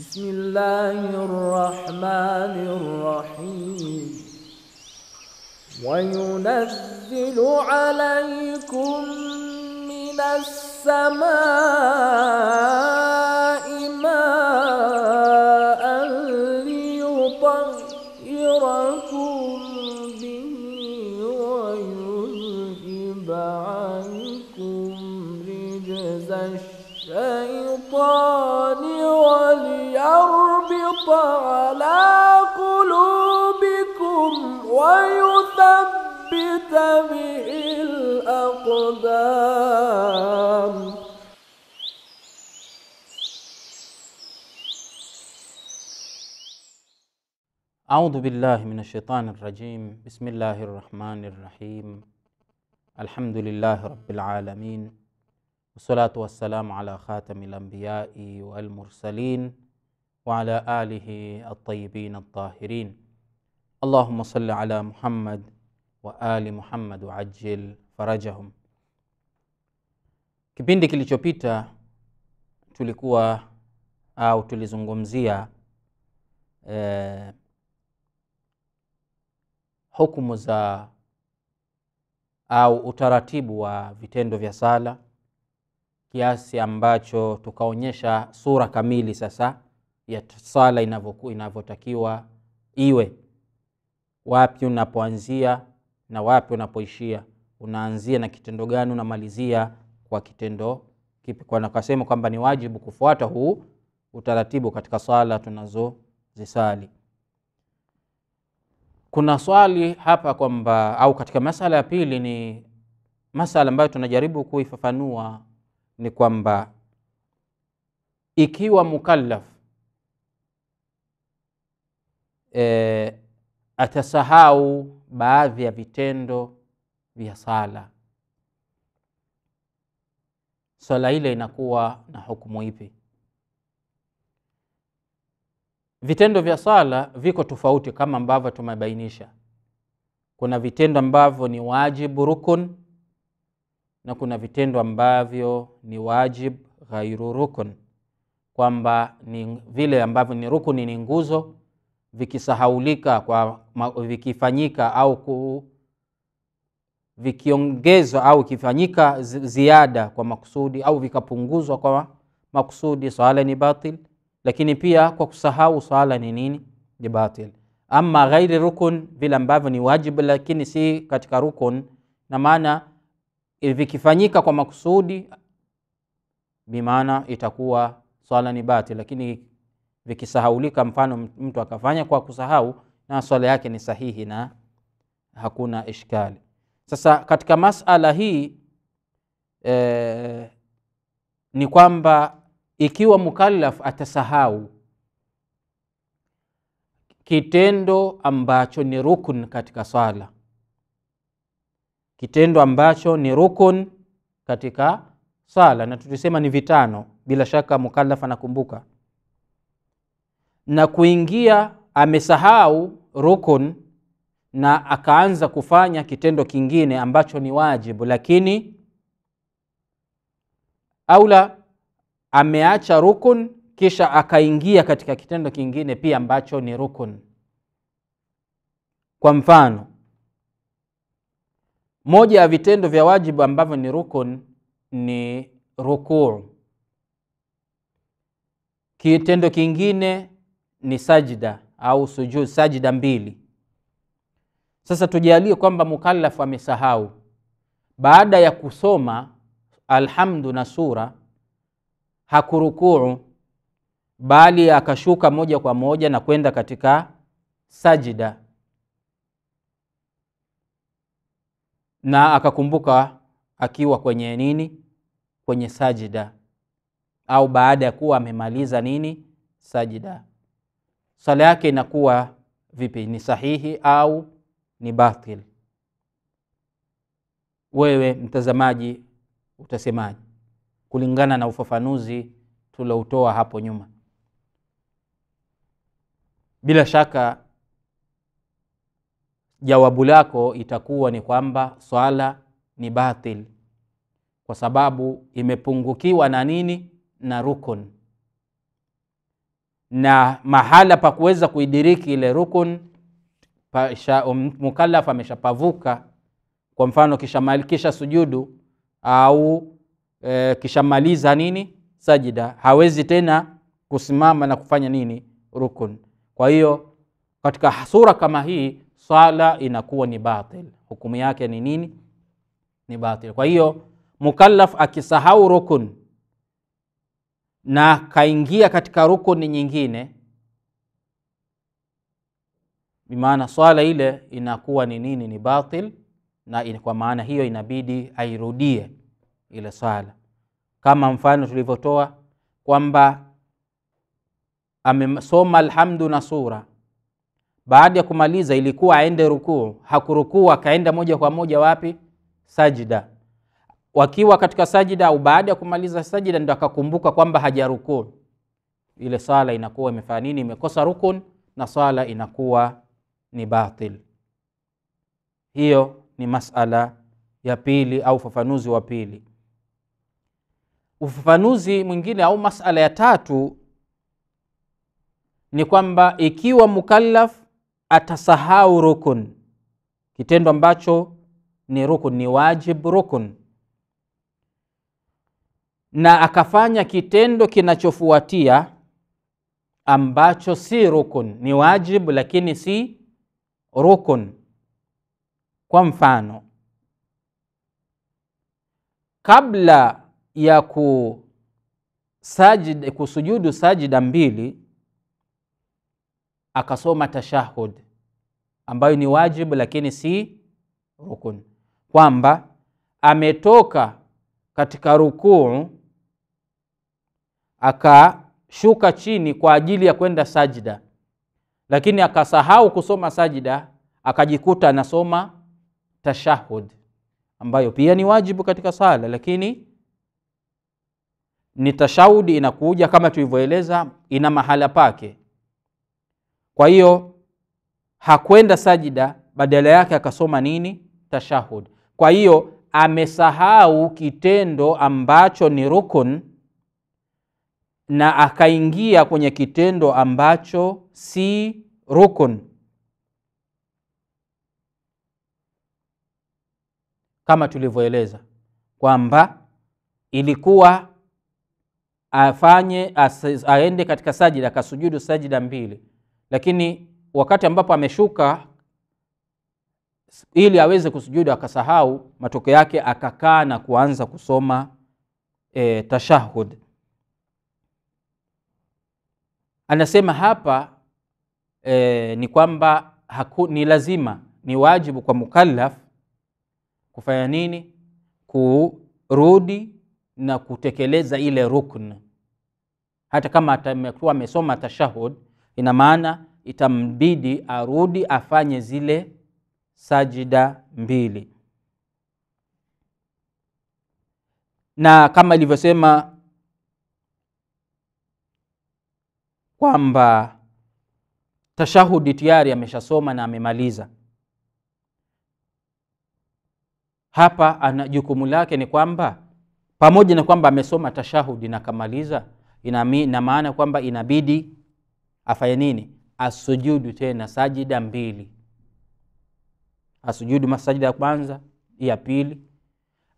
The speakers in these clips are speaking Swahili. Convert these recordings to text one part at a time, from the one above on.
بسم الله الرحمن الرحيم. وينزل عليكم من السماء على قلوبكم ويثبت به الأقدام. أعوذ بالله من الشيطان الرجيم. بسم الله الرحمن الرحيم. الحمد لله رب العالمين. والصلاة والسلام على خاتم الأنبياء والمرسلين وعلى آله الطيبين الطاهرين اللهم صل على محمد وآل Muhammad وعجل فرجهم Kipindi kilichopita tulikuwa au tulizungumzia eh, hukumu za au utaratibu wa vitendo vya sala kiasi ambacho tukaonyesha sura kamili sasa ya sala inavyokuwa inavyotakiwa iwe. Wapi unapoanzia na wapi unapoishia? Unaanzia na kitendo gani unamalizia kwa kitendo kipi? Kwa nakasema kwamba ni wajibu kufuata huu utaratibu katika swala tunazozisali. Kuna swali hapa kwamba au katika masala ya pili ni masala ambayo tunajaribu kuifafanua ni kwamba ikiwa mukallaf e, atasahau baadhi ya vitendo vya sala. Swala ile inakuwa na hukumu ipi? Vitendo vya sala viko tofauti kama ambavyo tumebainisha. Kuna vitendo ambavyo ni wajib rukun na kuna vitendo ambavyo ni wajib ghairu rukun. Kwamba ni vile ambavyo ni rukuni ni nguzo vikisahaulika kwa ma- vikifanyika au ku, vikiongezwa au ikifanyika ziada kwa makusudi au vikapunguzwa kwa makusudi swala ni batil. Lakini pia kwa kusahau swala ni nini? Ni batil. Ama ghairi rukun vile ambavyo ni wajibu lakini si katika rukun. Na maana eh, vikifanyika kwa makusudi bimaana itakuwa swala ni batil. Lakini vikisahaulika mfano mtu akafanya kwa kusahau na swala yake ni sahihi na hakuna ishkali. Sasa katika masala hii e, ni kwamba ikiwa mukallaf atasahau kitendo ambacho ni rukun katika swala kitendo ambacho ni rukun katika swala na tulisema ni vitano bila shaka mukallaf anakumbuka na kuingia amesahau rukun na akaanza kufanya kitendo kingine ambacho ni wajibu. Lakini aula ameacha rukun kisha akaingia katika kitendo kingine pia ambacho ni rukun. Kwa mfano moja ya vitendo vya wajibu ambavyo ni rukun ni rukuu. Kitendo kingine ni sajida au sujud sajida mbili. Sasa tujalie kwamba mukallaf amesahau. Baada ya kusoma alhamdu na sura hakurukuu bali akashuka moja kwa moja na kwenda katika sajida na akakumbuka akiwa kwenye nini? Kwenye sajida au baada ya kuwa amemaliza nini? Sajida sala yake inakuwa vipi? Ni sahihi au ni batil? Wewe mtazamaji utasemaje? Kulingana na ufafanuzi tuloutoa hapo nyuma. Bila shaka jawabu lako itakuwa ni kwamba swala ni batil. Kwa sababu imepungukiwa na nini? Na rukun na mahala pa kuweza kuidiriki ile rukun um, ameshapavuka. Kwa mfano kisha sujudu au e, kishamaliza nini sajida hawezi tena kusimama na kufanya nini rukun. Kwa hiyo katika sura kama hii sala inakuwa ni batil. Hukumu yake ni nini? Ni batil. Kwa hiyo mukallaf akisahau rukun na kaingia katika rukuni nyingine. Bimaana swala ile inakuwa ni nini? Ni batil na kwa maana hiyo inabidi airudie ile swala. Kama mfano tulivyotoa kwamba amesoma alhamdu na sura. Baada ya kumaliza ilikuwa aende rukuu. Hakurukuu akaenda moja kwa moja wapi? Sajida wakiwa katika sajida au baada ya kumaliza sajida ndio akakumbuka kwamba hajarukuu ile sala inakuwa imefanya nini? Imekosa rukun na sala inakuwa ni batil. Hiyo ni masala ya pili au ufafanuzi wa pili. Ufafanuzi mwingine au masala ya tatu ni kwamba ikiwa mukallaf atasahau rukun kitendo ambacho ni rukun ni wajib rukun na akafanya kitendo kinachofuatia ambacho si rukun. Ni wajibu lakini si rukun. Kwa mfano kabla ya kusajid, kusujudu sajida mbili akasoma tashahud ambayo ni wajibu lakini si rukun. Kwamba ametoka katika rukuu akashuka chini kwa ajili ya kwenda sajida lakini akasahau kusoma sajida akajikuta anasoma tashahud ambayo pia ni wajibu katika sala lakini ni tashahudi inakuja kama tulivyoeleza ina mahala pake. Kwa hiyo hakwenda sajida badala yake akasoma nini? Tashahud. Kwa hiyo amesahau kitendo ambacho ni rukun na akaingia kwenye kitendo ambacho si rukun. Kama tulivyoeleza kwamba ilikuwa afanye aende katika sajida akasujudu sajida mbili. Lakini wakati ambapo ameshuka ili aweze kusujudu akasahau matokeo yake akakaa na kuanza kusoma e, tashahud anasema hapa e, ni kwamba haku, ni lazima ni wajibu kwa mukallaf kufanya nini? Kurudi na kutekeleza ile rukn. Hata kama atakuwa amesoma tashahud ina maana itambidi arudi afanye zile sajida mbili. Na kama ilivyosema kwamba tashahudi tayari ameshasoma na amemaliza. Hapa ana jukumu lake ni kwamba pamoja na kwamba amesoma tashahudi na kamaliza ina, maana kwamba inabidi afanye nini? Asujudu tena sajida mbili. Asujudu masajida ya kwanza ya pili.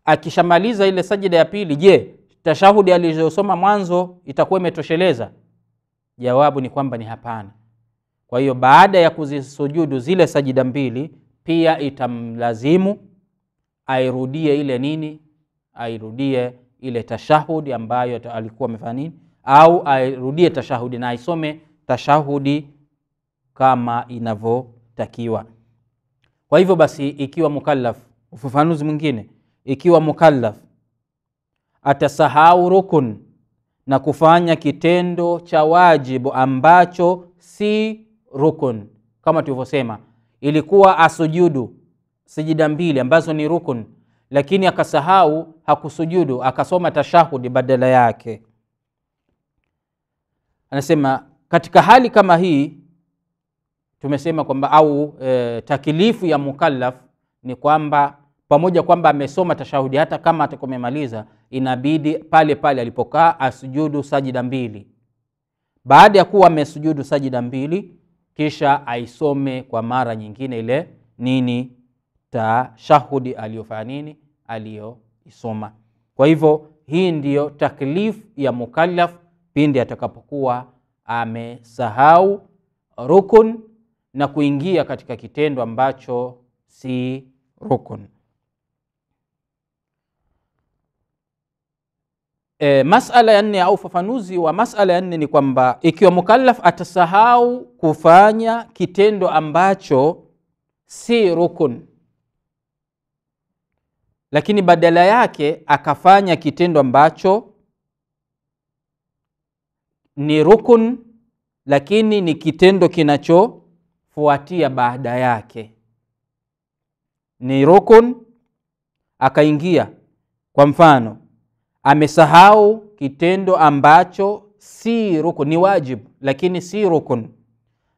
Akishamaliza ile sajida ya pili je tashahudi alizosoma mwanzo itakuwa imetosheleza jawabu ni kwamba ni hapana. Kwa hiyo baada ya kuzisujudu zile sajida mbili pia itamlazimu airudie ile nini airudie ile tashahudi ambayo alikuwa amefanya nini au airudie tashahudi na aisome tashahudi kama inavyotakiwa. Kwa hivyo basi ikiwa mukallaf ufafanuzi mwingine ikiwa mukallaf atasahau rukun na kufanya kitendo cha wajibu ambacho si rukun. Kama tulivyosema ilikuwa asujudu sijida mbili ambazo ni rukun. Lakini akasahau hakusujudu akasoma tashahudi badala yake. Anasema katika hali kama hii tumesema kwamba au e, takilifu ya mukallaf ni kwamba pamoja kwamba amesoma tashahudi hata kama atakomemaliza inabidi pale pale alipokaa asujudu sajida mbili. Baada ya kuwa amesujudu sajida mbili kisha aisome kwa mara nyingine ile nini tashahudi aliyofanya nini aliyoisoma. Kwa hivyo hii ndiyo taklif ya mukallaf pindi atakapokuwa amesahau rukun na kuingia katika kitendo ambacho si rukun e, masala ya nne au ufafanuzi wa masala ya nne ni kwamba ikiwa mukallaf atasahau kufanya kitendo ambacho si rukun lakini badala yake akafanya kitendo ambacho ni rukun lakini ni kitendo kinachofuatia baada yake. Ni rukun akaingia. Kwa mfano amesahau kitendo ambacho si rukun ni wajibu lakini si rukun.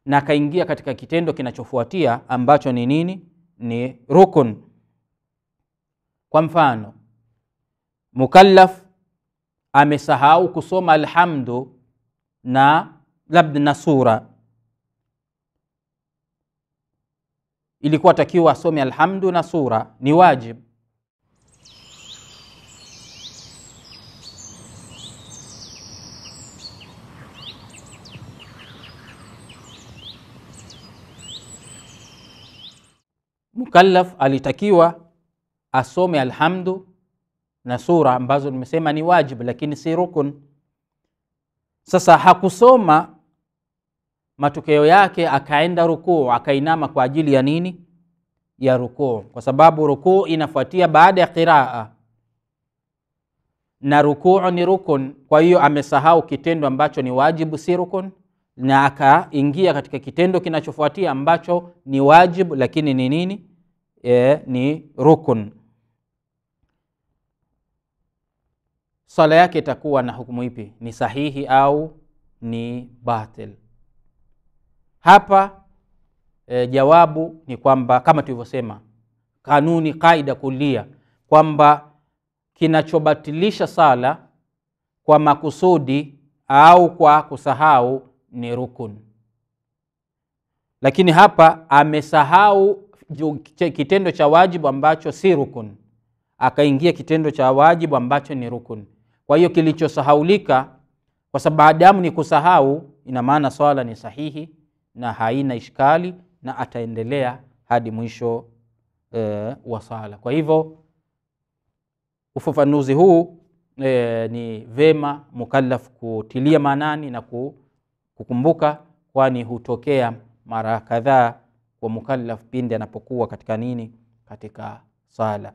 Na akaingia katika kitendo kinachofuatia ambacho ni nini? Ni rukun. Kwa mfano mukallaf amesahau kusoma alhamdu na labda na sura. Ilikuwa takiwa asome alhamdu na sura ni wajib mukallaf alitakiwa asome alhamdu na sura ambazo nimesema ni wajib lakini si rukun. Sasa hakusoma matokeo yake akaenda rukuu akainama kwa ajili ya nini? Ya rukuu. Kwa sababu rukuu inafuatia baada ya qiraa. Na rukuu ni rukun kwa hiyo amesahau kitendo ambacho ni wajibu si rukun. Na akaingia katika kitendo kinachofuatia ambacho ni wajibu lakini ni nini e, ni rukun. Swala yake itakuwa na hukumu ipi? Ni sahihi au ni batil? Hapa e, jawabu ni kwamba kama tulivyosema kanuni kaida kulia kwamba kinachobatilisha sala kwa makusudi au kwa kusahau ni rukun. Lakini hapa amesahau kitendo cha wajibu ambacho si rukun. Akaingia kitendo cha wajibu ambacho ni rukun. Kwa hiyo kilichosahaulika kwa sababu adamu ni kusahau ina maana swala ni sahihi na haina ishkali na ataendelea hadi mwisho e, wa sala kwa hivyo ufafanuzi huu e, ni vema mukallaf kutilia maanani na kukumbuka kwani hutokea mara kadhaa kwa mukallaf pindi anapokuwa katika nini katika sala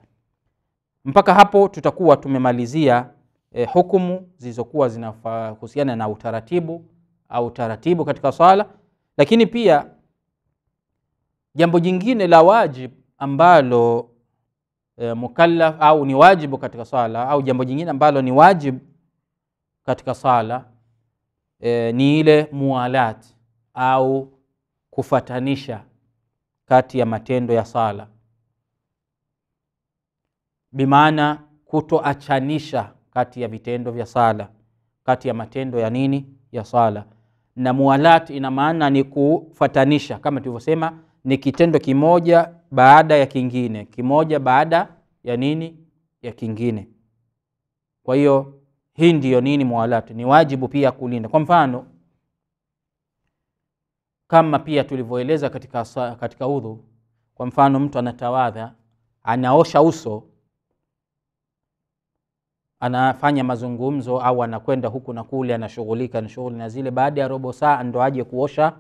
mpaka hapo tutakuwa tumemalizia e, hukumu zilizokuwa zinahusiana na utaratibu au taratibu katika sala. lakini pia jambo jingine la wajib ambalo e, mukallaf au ni wajibu katika swala au jambo jingine ambalo ni wajib katika sala e, ni ile mualat au kufatanisha kati ya matendo ya sala. Bimaana kutoachanisha kati ya vitendo vya sala kati ya matendo ya nini? Ya sala. Na mualat ina maana ni kufatanisha kama tulivyosema ni kitendo kimoja baada ya kingine kimoja baada ya nini? Ya kingine. Kwa hiyo hii ndiyo nini mualat? Ni wajibu pia kulinda. Kwa mfano kama pia tulivyoeleza katika, katika udhu kwa mfano mtu anatawadha anaosha uso anafanya mazungumzo au anakwenda huku na kule anashughulika na shughuli na zile baada ya robo saa ndo aje kuosha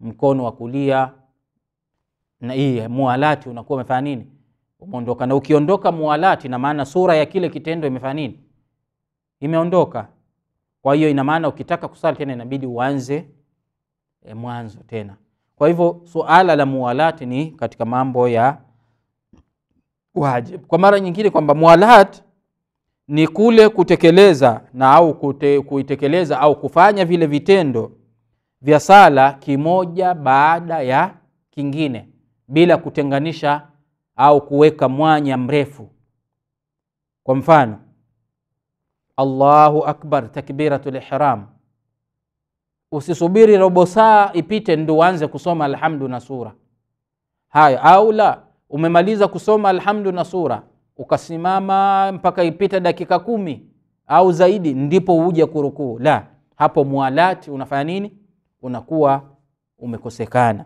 mkono wa kulia na hii mualati unakuwa umefanya nini? Umeondoka. Na ukiondoka mualati na maana sura ya kile kitendo imefanya nini? Imeondoka. Kwa hiyo ina maana ukitaka kusali tena inabidi uanze e, mwanzo tena. Kwa hivyo suala la muwalati ni katika mambo ya wajib. Kwa mara nyingine kwamba muwalat ni kule kutekeleza na au kute, kuitekeleza au kufanya vile vitendo vya sala kimoja baada ya kingine bila kutenganisha au kuweka mwanya mrefu. Kwa mfano allahu akbar takbiratul ihram usisubiri robo saa ipite ndo uanze kusoma alhamdu na sura. Haya au la umemaliza kusoma alhamdu na sura ukasimama mpaka ipite dakika kumi au zaidi ndipo uje kurukuu. La hapo mwalati unafanya nini? Unakuwa umekosekana.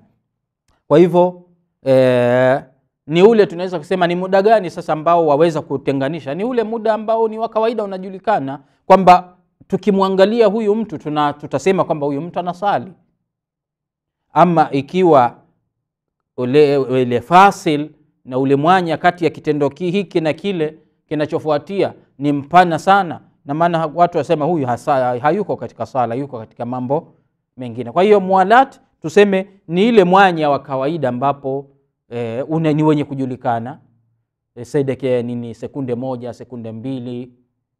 Kwa hivyo e, ni ule tunaweza kusema ni muda gani sasa ambao waweza kutenganisha? Ni ule muda ambao ni wa kawaida unajulikana kwamba tukimwangalia huyu mtu tuna, tutasema kwamba huyu mtu anasali. Ama ikiwa ule, ule fasil na ule mwanya kati ya kitendo ki- hiki na kile kinachofuatia ni mpana sana na maana watu wasema huyu hasa, hayuko katika sala yuko katika mambo mengine. Kwa hiyo mwalat tuseme ni ile mwanya wa kawaida ambapo e, ni wenye kujulikana. E, sedeke nini sekunde moja sekunde mbili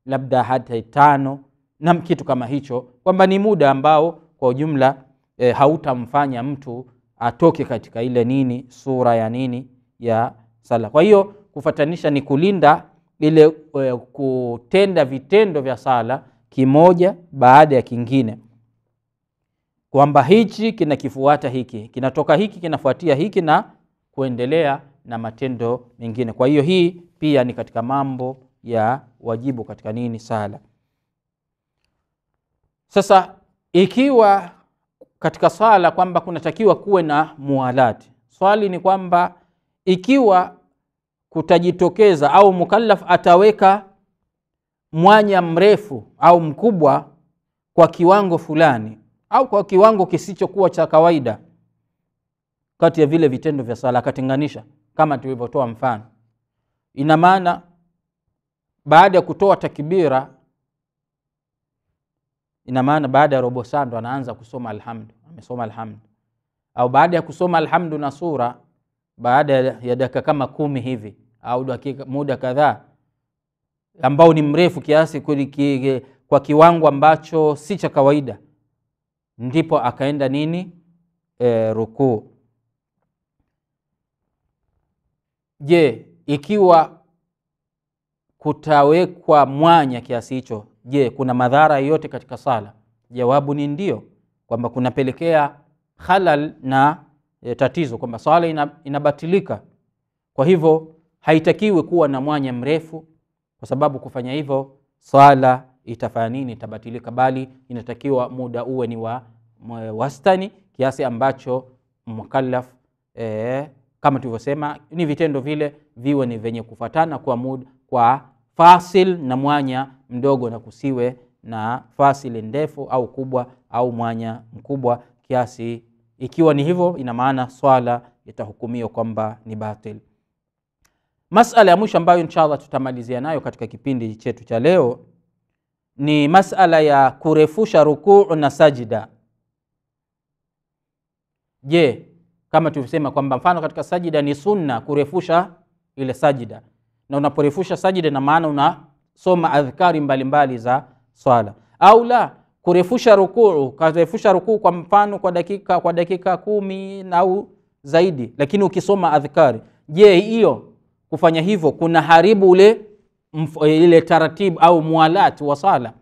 labda hata tano na kitu kama hicho kwamba ni muda ambao kwa ujumla e, hautamfanya mtu atoke katika ile nini sura ya nini ya sala. Kwa hiyo kufatanisha ni kulinda ile e, kutenda vitendo vya sala kimoja baada ya kingine. Kwamba hichi kinakifuata hiki kinatoka hiki kinafuatia hiki na kuendelea na matendo mengine. Kwa hiyo hii pia ni katika mambo ya wajibu katika nini sala sasa ikiwa katika swala kwamba kunatakiwa kuwe na mualati swali ni kwamba ikiwa kutajitokeza au mukallaf ataweka mwanya mrefu au mkubwa kwa kiwango fulani au kwa kiwango kisichokuwa cha kawaida kati ya vile vitendo vya sala akatenganisha kama tulivyotoa mfano. Ina maana baada ya kutoa takbira ina maana baada ya robo saa ndo anaanza kusoma alhamdu amesoma alhamdu. Au baada ya kusoma alhamdu na sura baada ya dakika kama kumi hivi au dakika muda kadhaa ambao ni mrefu kiasi kuliki, kwa kiwango ambacho si cha kawaida ndipo akaenda nini? E, rukuu. Je ikiwa kutawekwa mwanya kiasi hicho je kuna madhara yoyote katika sala? Jawabu ni ndio kwamba kunapelekea halal na e, tatizo kwamba sala ina, inabatilika. Kwa hivyo haitakiwi kuwa na mwanya mrefu kwa sababu kufanya hivyo sala itafanya nini? Itabatilika bali inatakiwa muda uwe ni wa wastani kiasi ambacho mukallaf e, kama tulivyosema ni vitendo vile viwe ni vyenye kufatana kwa muda, kwa fasil na mwanya mdogo na kusiwe na fasili ndefu au kubwa au mwanya mkubwa kiasi. Ikiwa ni hivyo ina maana swala itahukumiwa kwamba ni batil. Masala ya mwisho ambayo inshallah tutamalizia nayo katika kipindi chetu cha leo ni masala ya kurefusha rukuu na sajida je kama tulivyosema kwamba mfano katika sajida ni sunna kurefusha ile sajida na unaporefusha sajida na maana unasoma adhkari mbalimbali za swala. Au la kurefusha rukuu karefusha rukuu kwa mfano kwa dakika kwa dakika kumi au zaidi lakini ukisoma adhkari. Je hiyo kufanya hivyo kuna haribu ule mf- ile taratibu au mwalati wa sala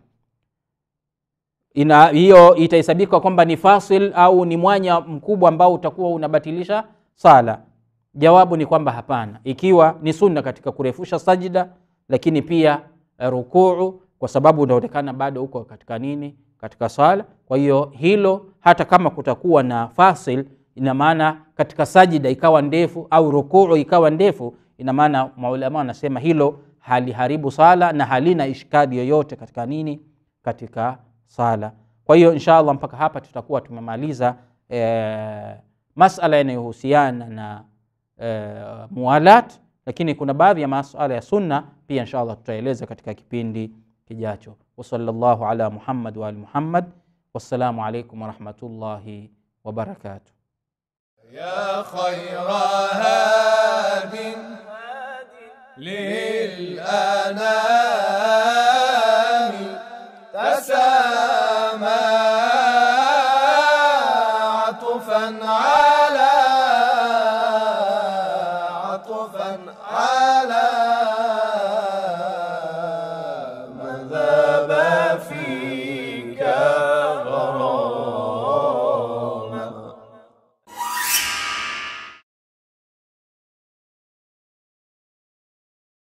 ina hiyo itahesabika kwamba ni fasil au ni mwanya mkubwa ambao utakuwa unabatilisha sala jawabu ni kwamba hapana. Ikiwa ni sunna katika kurefusha sajida lakini pia eh, rukuu kwa sababu unaonekana bado uko katika nini? Katika sala kwa hiyo hilo hata kama kutakuwa na fasil ina maana katika sajida ikawa ndefu au rukuu ikawa ndefu ina maana maulama wanasema hilo haliharibu sala na halina ishkadi yoyote katika nini? Katika sala kwa hiyo insha allah mpaka hapa tutakuwa tumemaliza e, masala yanayohusiana na e, mualat lakini kuna baadhi ya masala ya sunna pia insha allah tutaeleza katika kipindi kijacho wasallallahu ala muhammad waali muhammad wassalamu alaikum warahmatullahi wabarakatuh يا خير هاد للأنام